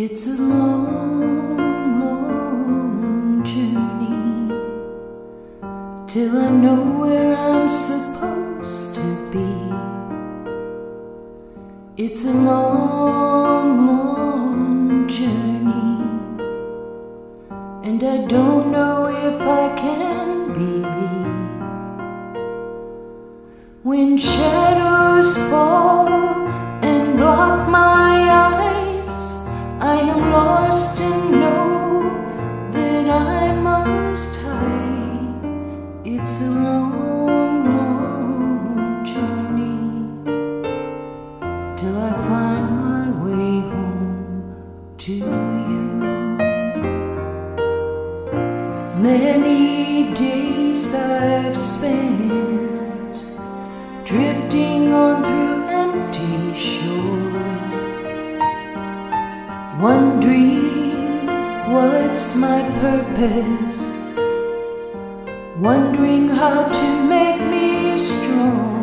It's a long, long journey till I know where I'm supposed to be. It's a long, long journey, and I don't know if I can believe when shadows fall It's a long, long journey till I find my way home to you. Many days I've spent drifting on through empty shores, wondering what's my purpose, wondering how to make me strong.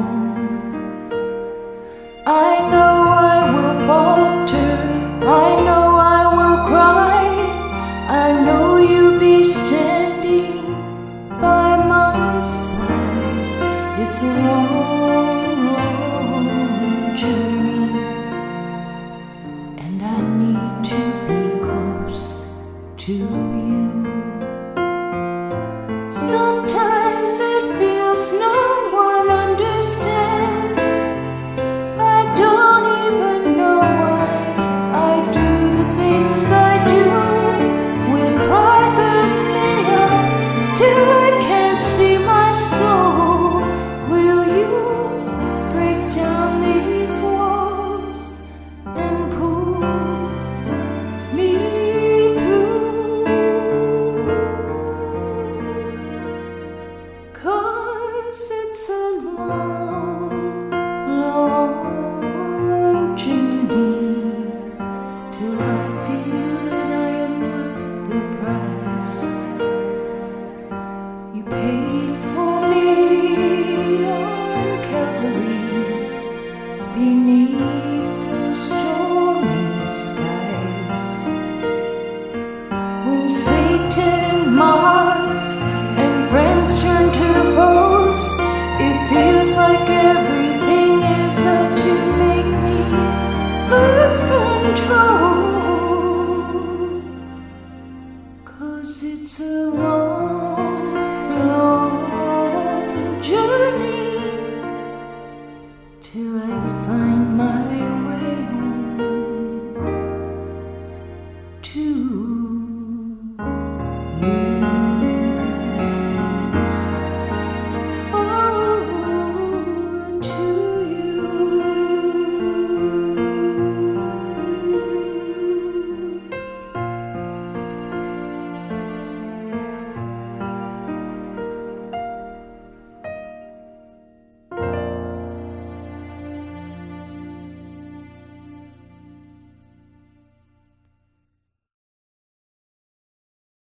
I know a